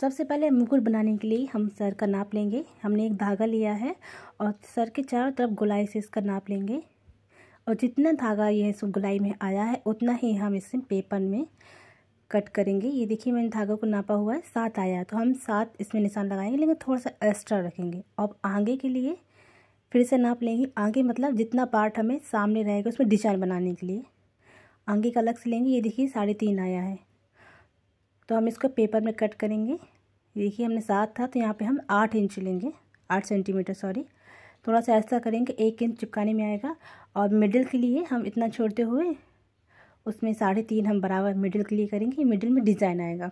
सबसे पहले मुकुट बनाने के लिए हम सर का नाप लेंगे। हमने एक धागा लिया है और सर के चारों तरफ़ गुलाई से इसका नाप लेंगे। और जितना धागा ये इस गुलाई में आया है, उतना ही हम इसे पेपर में कट करेंगे। ये देखिए, मैंने धागा को नापा हुआ है, सात आया तो हम सात इसमें निशान लगाएँगे, लेकिन थोड़ा सा एक्स्ट्रा रखेंगे। अब आगे के लिए फिर से नाप लेंगे। आगे मतलब जितना पार्ट हमें सामने रहेगा, उसमें डिज़ाइन बनाने के लिए। आगे का अलग से लेंगे। ये देखिए, साढ़े तीन आया है। तो हम इसको पेपर में कट करेंगे। देखिए, हमने सात था तो यहाँ पे हम आठ इंच लेंगे। आठ सेंटीमीटर सॉरी थोड़ा सा ऐसा करेंगे, एक इंच चिपकाने में आएगा। और मिडिल के लिए हम इतना छोड़ते हुए, उसमें साढ़े तीन हम बराबर मिडिल के लिए करेंगे। मिडिल में डिज़ाइन आएगा।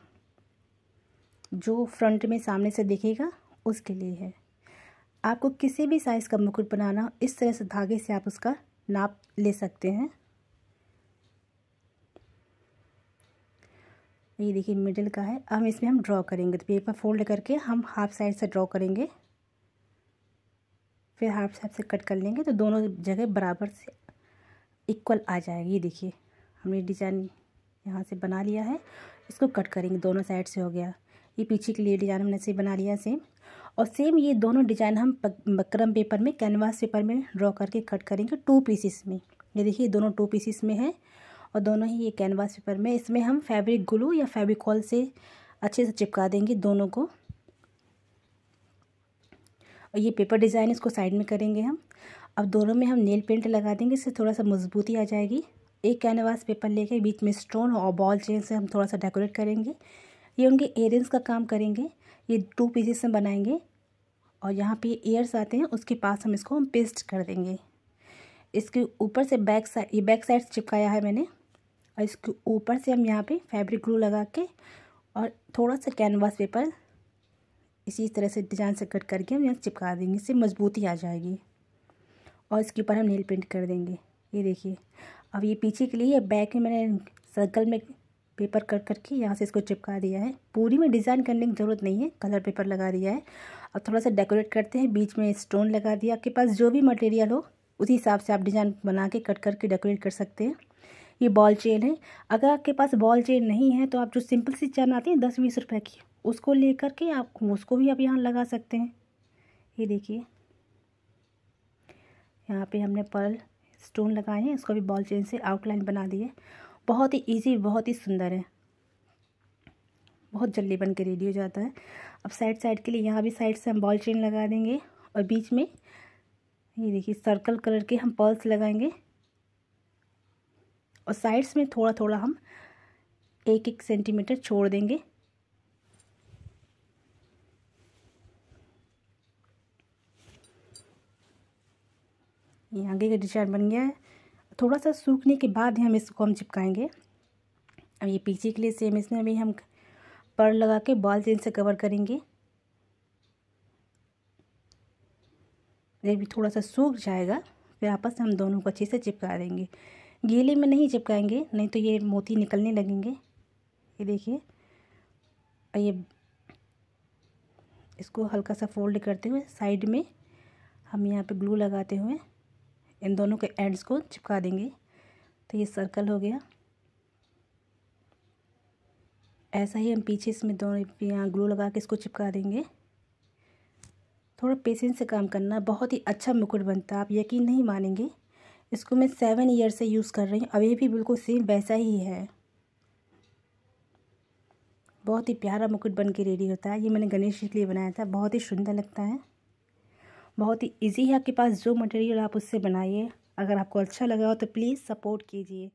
जो फ्रंट में सामने से दिखेगा, उसके लिए है। आपको किसी भी साइज़ का मुकुट बनाना इस तरह से धागे से आप उसका नाप ले सकते हैं। ये देखिए मिडिल का है। हम इसमें हम ड्रॉ करेंगे। तो पेपर फोल्ड करके हम हाफ़ साइड से ड्रॉ करेंगे। फिर हाफ़ साइड से कट कर लेंगे। तो दोनों जगह बराबर से इक्वल आ जाएगी। ये देखिए, हमने डिज़ाइन यहाँ से बना लिया है। इसको कट करेंगे। दोनों साइड से हो गया। ये पीछे के लिए डिज़ाइन हमने से बना लिया सेम और सेम ये दोनों डिज़ाइन हम बकरम पेपर में कैनवास पेपर में ड्रॉ करके कट करेंगे। टू पीसीस में। ये देखिए, दोनों टू पीसीस में है। और दोनों ही ये कैनवास पेपर में, इसमें हम फैब्रिक ग्लू या फैब्रिकॉल से अच्छे से चिपका देंगे दोनों को। और ये पेपर डिज़ाइन इसको साइड में करेंगे हम। अब दोनों में हम नेल पेंट लगा देंगे, इससे थोड़ा सा मजबूती आ जाएगी। एक कैनवास पेपर लेके बीच में स्टोन और बॉल चेन से हम थोड़ा सा डेकोरेट करेंगे। ये उनके एयरिंग्स का काम करेंगे। ये टू पीसेस में बनाएँगे और यहाँ पे ईयर्स आते हैं, उसके पास हम इसको हम पेस्ट कर देंगे। इसके ऊपर से बैक साइड ये बैक साइड चिपकाया है मैंने। और इसके ऊपर से हम यहाँ पे फैब्रिक ग्लू लगा के और थोड़ा सा कैनवास पेपर इसी तरह से डिज़ाइन से कट करके हम यहाँ चिपका देंगे। इससे मजबूती आ जाएगी। और इसके ऊपर हम नील पेंट कर देंगे। ये देखिए। अब ये पीछे के लिए बैक में मैंने सर्कल में पेपर कट करके यहाँ से इसको चिपका दिया है। पूरी में डिज़ाइन करने की ज़रूरत नहीं है। कलर पेपर लगा दिया है। अब थोड़ा सा डेकोरेट करते हैं। बीच में स्टोन लगा दिया। आपके पास जो भी मटेरियल हो, उसी हिसाब से आप डिज़ाइन बना के कट करके डेकोरेट कर सकते हैं। ये बॉल चेन है। अगर आपके पास बॉल चेन नहीं है तो आप जो सिंपल सी चैन आती है, दस बीस रुपए की, उसको ले करके आप, उसको भी आप यहाँ लगा सकते हैं। ये देखिए। यहाँ पे हमने पर्ल, स्टोन लगाए हैं, इसको भी बॉल चेन से आउटलाइन बना दिए बहुत ही इजी बहुत ही सुंदर है। बहुत जल्दी बन के रेडी हो जाता है। अब साइड साइड के लिए यहाँ भी साइड से हम बॉल चेन लगा देंगे और बीच में ये देखिए सर्कल कलर के हम पर्ल्स लगाएँगे। और साइड्स में थोड़ा थोड़ा हम एक एक सेंटीमीटर छोड़ देंगे। ये आगे का डिज़ाइन बन गया है। थोड़ा सा सूखने के बाद ही हम इसको हम चिपकाएँगे। अब ये पीछे के लिए सेम इसमें भी हम पर लगा के बॉल चेन से कवर करेंगे। जब भी थोड़ा सा सूख जाएगा, फिर आपस में हम दोनों को अच्छे से चिपका देंगे। गीले में नहीं चिपकाएँगे, नहीं तो ये मोती निकलने लगेंगे। ये देखिए, और ये इसको हल्का सा फोल्ड करते हुए साइड में हम यहाँ पे ग्लू लगाते हुए इन दोनों के एंड्स को चिपका देंगे। तो ये सर्कल हो गया। ऐसा ही हम पीछे इसमें दोनों यहाँ ग्लू लगा के इसको चिपका देंगे। थोड़ा पेशेंस से काम करना बहुत ही अच्छा मुकुट बनता है, आप यकीन नहीं मानेंगे। इसको मैं सेवन ईयर से यूज़ कर रही हूँ। अभी भी बिल्कुल सेम वैसा ही है। बहुत ही प्यारा मुकुट बन के रेडी होता है। ये मैंने गणेश जी के लिए बनाया था। बहुत ही सुंदर लगता है। बहुत ही इजी है आपके पास जो मटेरियल आप उससे बनाइए। अगर आपको अच्छा लगा हो तो प्लीज़ सपोर्ट कीजिए।